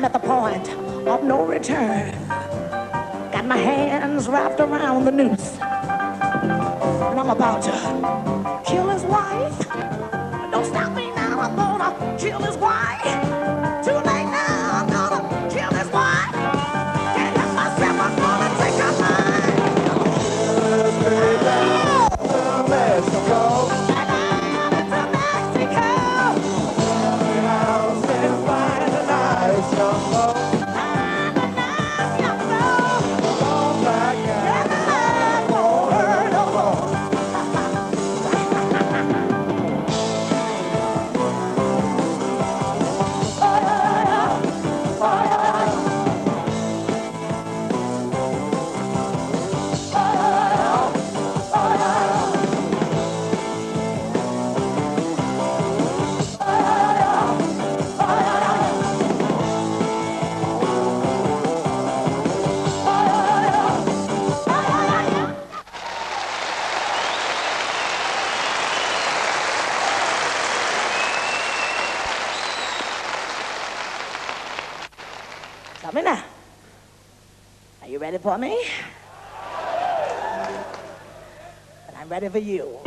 I'm at the point of no return. Got my hands wrapped around the noose. And I'm about to kill his wife. Don't stop me now, I'm gonna kill his wife. Coming now. Are you ready for me? And I'm ready for you.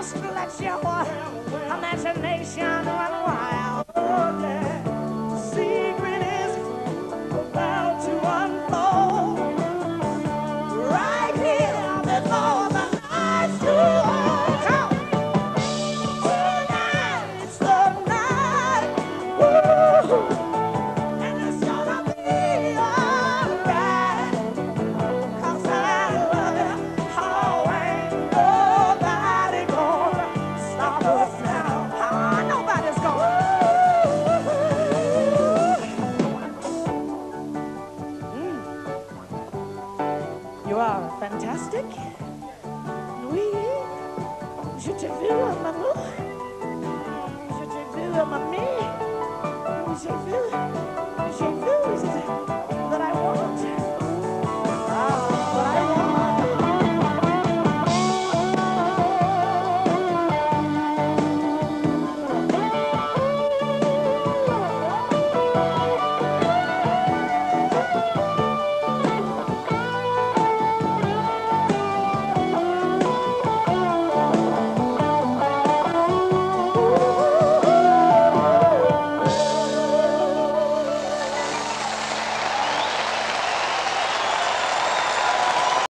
just let your imagination run wild. Jacek? Oui, je te veux, maman. Je te veux, mamie. Je veux, je veux. Je veux.